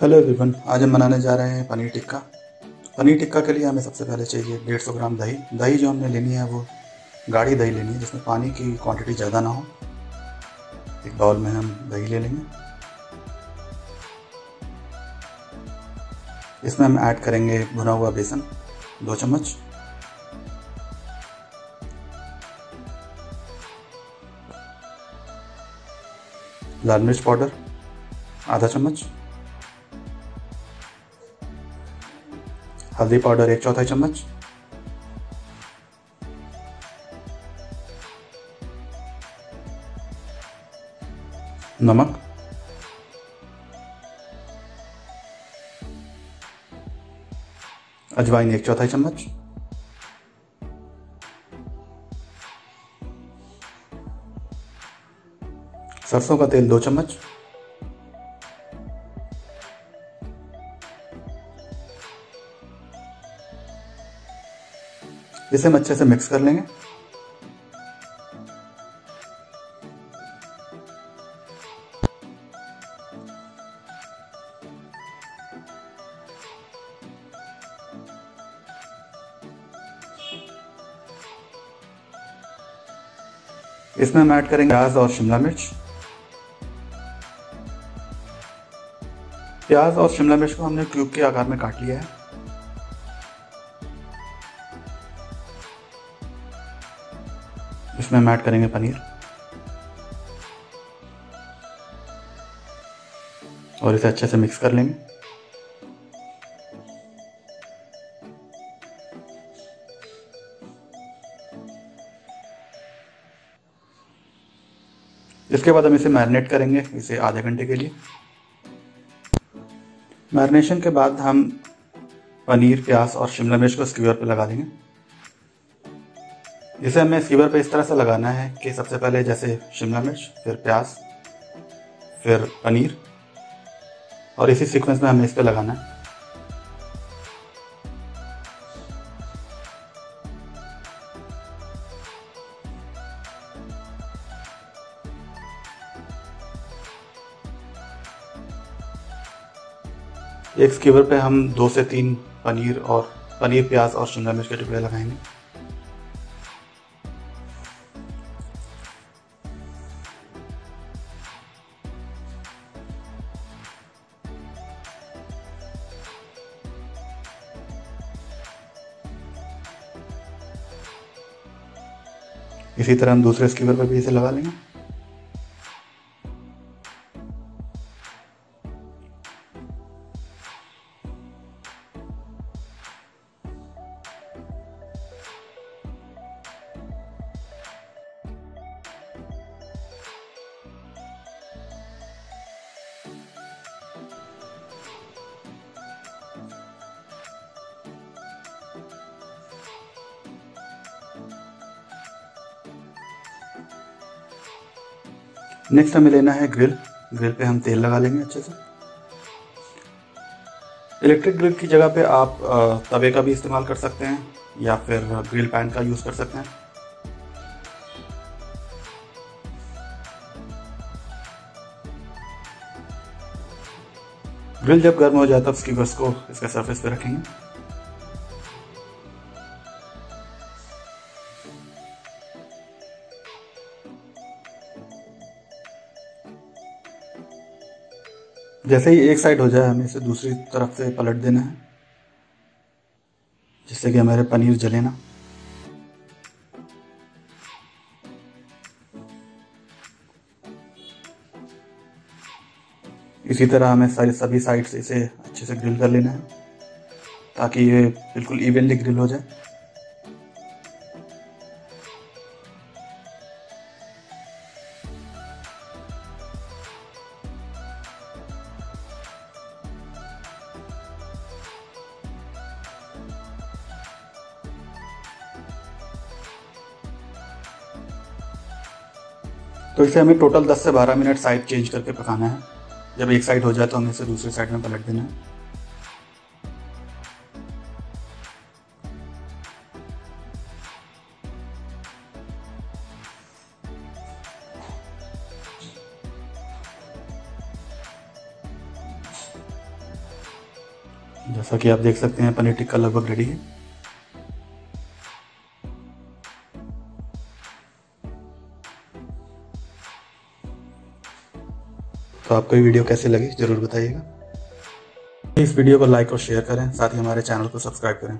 Hello everyone आज हम बनाने जा रहे हैं पनीर टिक्का। पनीर टिक्का के लिए हमें सबसे पहले चाहिए डेढ़ सौ ग्राम दही। दही जो हमने लेनी है वो गाढ़ी दही लेनी है, जिसमें पानी की क्वांटिटी ज़्यादा ना हो। एक बाउल में हम दही ले लेंगे। इसमें हम ऐड करेंगे भुना हुआ बेसन, दो चम्मच। लाल मिर्च पाउडर, आधा चम्मच। हल्दी पाउडर एक चौथाई चम्मच नमक अजवाइन एक चौथाई चम्मच सरसों का तेल दो चम्मच इसे हम अच्छे से मिक्स कर लेंगे। इसमें हम ऐड करेंगे प्याज और शिमला मिर्च। प्याज और शिमला मिर्च को हमने क्यूब के आकार में काट लिया है। इसमें हम ऐड करेंगे पनीर। और इसे अच्छे से मिक्स कर लेंगे। इसके बाद हम इसे मैरिनेट करेंगे इसे आधे घंटे के लिए। मैरिनेशन के बाद हम पनीर, प्याज और शिमला मिर्च को स्क्यूअर पर लगा देंगे। इसे हमें स्कीवर पे इस तरह से लगाना है कि सबसे पहले जैसे शिमला मिर्च, फिर प्याज, फिर पनीर, और इसी सीक्वेंस में हमें इस पर लगाना है। एक स्कीवर पे हम दो से तीन पनीर और पनीर, प्याज और शिमला मिर्च के टुकड़े लगाएँगे। इसी तरह हम दूसरे स्कीवर पर भी इसे लगा लेंगे। नेक्स्ट हमें लेना है ग्रिल ग्रिल पे हम तेल लगा लेंगे अच्छे से. इलेक्ट्रिक ग्रिल की जगह पे आप तवे का भी इस्तेमाल कर सकते हैं या फिर ग्रिल पैन का यूज़ कर सकते हैं. ग्रिल जब गर्म हो जाए तब स्कीवर्स को इसके सरफेस पे रखेंगे. जैसे ही एक साइड हो जाए, हमें इसे दूसरी तरफ़ से पलट देना है, जिससे कि हमारे पनीर जले ना। इसी तरह हमें सारी सभी साइड से इसे अच्छे से ग्रिल कर लेना है, ताकि ये बिल्कुल इवनली ग्रिल हो जाए। तो इसे हमें टोटल 10 से 12 मिनट साइड चेंज करके पकाना है। जब एक साइड हो जाए तो हमें इसे दूसरी साइड में पलट देना है। जैसा कि आप देख सकते हैं, पनीर टिक्का लगभग रेडी है। तो आपको ये वीडियो कैसे लगी, ज़रूर बताइएगा। इस वीडियो को लाइक और शेयर करें, साथ ही हमारे चैनल को सब्सक्राइब करें।